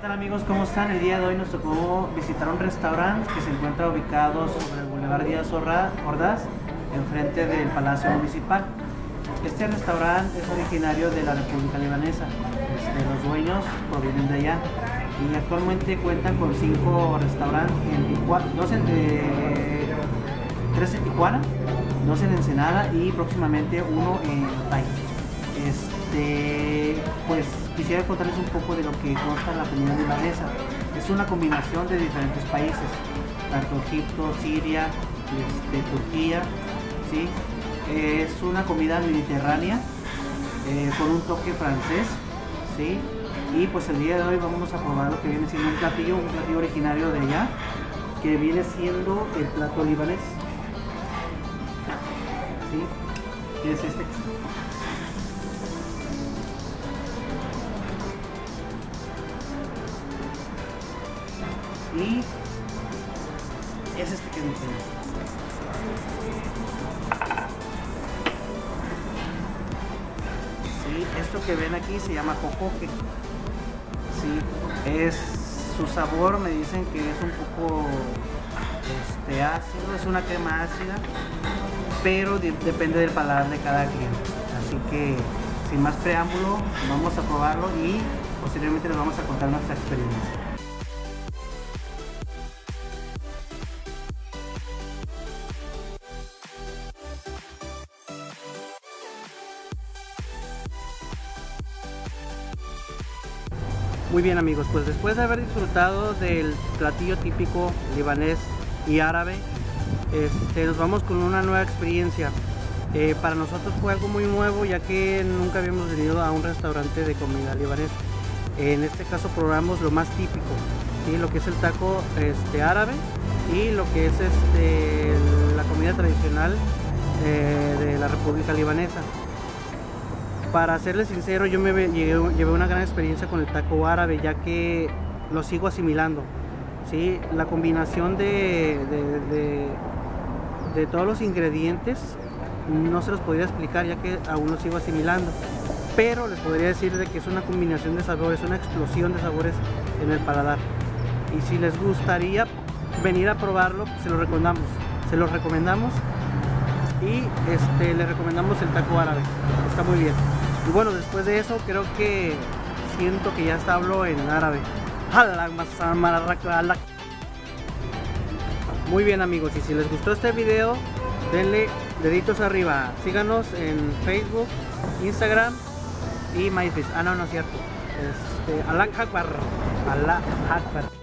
¿qué tal amigos? ¿Cómo están? El día de hoy nos tocó visitar un restaurante que se encuentra ubicado sobre el Boulevard Díaz Ordaz, enfrente del Palacio Municipal. Este restaurante es originario de la República Libanesa. Este, los dueños provienen de allá y actualmente cuentan con cinco restaurantes en Tijuana, dos en, eh, tres en Tijuana, dos en Ensenada y próximamente uno en Otay. Este, pues quisiera contarles un poco de lo que consta la comida libanesa. Es una combinación de diferentes países, tanto Egipto, Siria, este, Turquía, ¿sí? Es una comida mediterránea eh, con un toque francés, ¿sí? Y pues el día de hoy vamos a probar lo que viene siendo un platillo, un platillo originario de allá, que viene siendo el plato libanés. ¿Sí? es este. Y es este que me Sí, esto que ven aquí se llama cocoque. Sí, es su sabor me dicen que es un poco este, ácido, es una crema ácida, pero depende del paladar de cada quien. Así que sin más preámbulo, vamos a probarlo y posteriormente les vamos a contar nuestra experiencia. Muy bien amigos, pues después de haber disfrutado del platillo típico libanés y árabe, este, nos vamos con una nueva experiencia. Eh, para nosotros fue algo muy nuevo ya que nunca habíamos venido a un restaurante de comida libanés. En este caso probamos lo más típico, lo que es el taco este, árabe y lo que es este, la comida tradicional eh, de la República Libanesa. Para serles sincero, yo me llevé, una gran experiencia con el taco árabe, ya que lo sigo asimilando. ¿sí? La combinación de, de, todos los ingredientes no se los podría explicar, ya que aún lo sigo asimilando. Pero les podría decir de que es una combinación de sabores, una explosión de sabores en el paladar. Y si les gustaría venir a probarlo, se lo recomendamos. Se los recomendamos y este, les recomendamos el taco árabe. Está muy bien. Y bueno, después de eso creo que siento que ya está hablo en árabe. Muy bien amigos, y si les gustó este video, denle deditos arriba. Síganos en Facebook, Instagram y MySpace. Ah, no, no es cierto. Este, Allah Akbar. Allah Akbar.